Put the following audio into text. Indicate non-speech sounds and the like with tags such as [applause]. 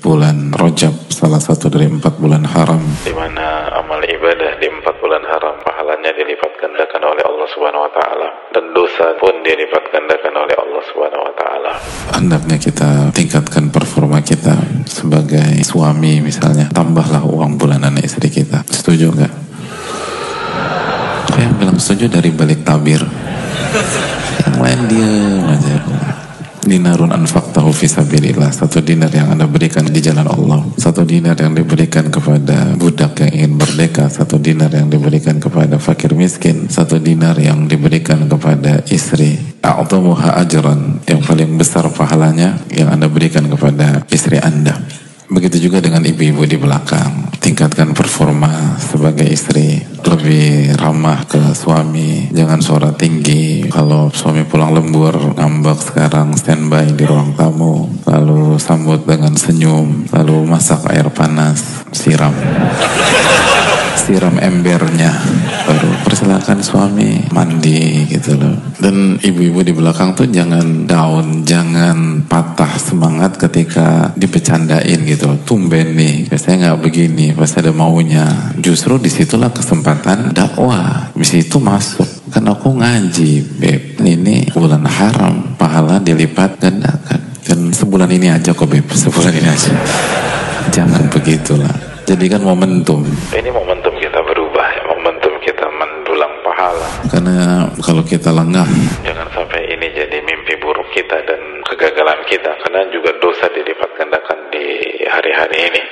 bulan Rojab salah satu dari empat bulan haram. Di mana amal ibadah di empat bulan haram pahalanya dilipat gandakan oleh Allah Subhanahu wa taala dan dosa pun dilipat gandakan oleh Allah Subhanahu wa taala. hendaknya kita tingkatkan performa kita sebagai suami misalnya tambahlah uang bulanan istri kita. Setuju nggak? Saya bilang setuju? Dari balik tabir. Yang lain dia aja dinarun anfaqtahu fi sabilillah. Satu dinar yang anda berikan di jalan Allah. Satu dinar yang diberikan kepada budak yang ingin merdeka. Satu dinar yang diberikan kepada fakir miskin. Satu dinar yang diberikan kepada istri. A'tamuha ajran. Yang paling besar pahalanya yang anda berikan kepada istri anda. Begitu juga dengan ibu-ibu di belakang. Tingkatkan performa sebagai istri lebih ramah ke suami jangan suara tinggi. Kalau suami pulang lembur ngambek sekarang standby di ruang tamu. Lalu sambut dengan senyum lalu masak air panas. Siram. Siram embernya. Baru persilakan suami mandi gitu loh. Dan ibu-ibu di belakang tuh jangan down jangan patah semangat ketika dipecandain gitu tumben nih biasanya nggak begini pasti ada maunya. Justru di situlah kesempatan dakwah. Di situ masuk kan aku ngaji beb. Ini bulan haram pahala dilipat gandakan. Dan sebulan ini aja kok beb. [laughs] Sebulan ini aja. Jangan begitulah. Jadikan momentum. Ini momentum kita berubah ya, momentum kita mendulang pahala. karena kalau kita lengah Jangan sampai kita dan kegagalan kita karena juga dosa dilipat gandakan di hari-hari ini.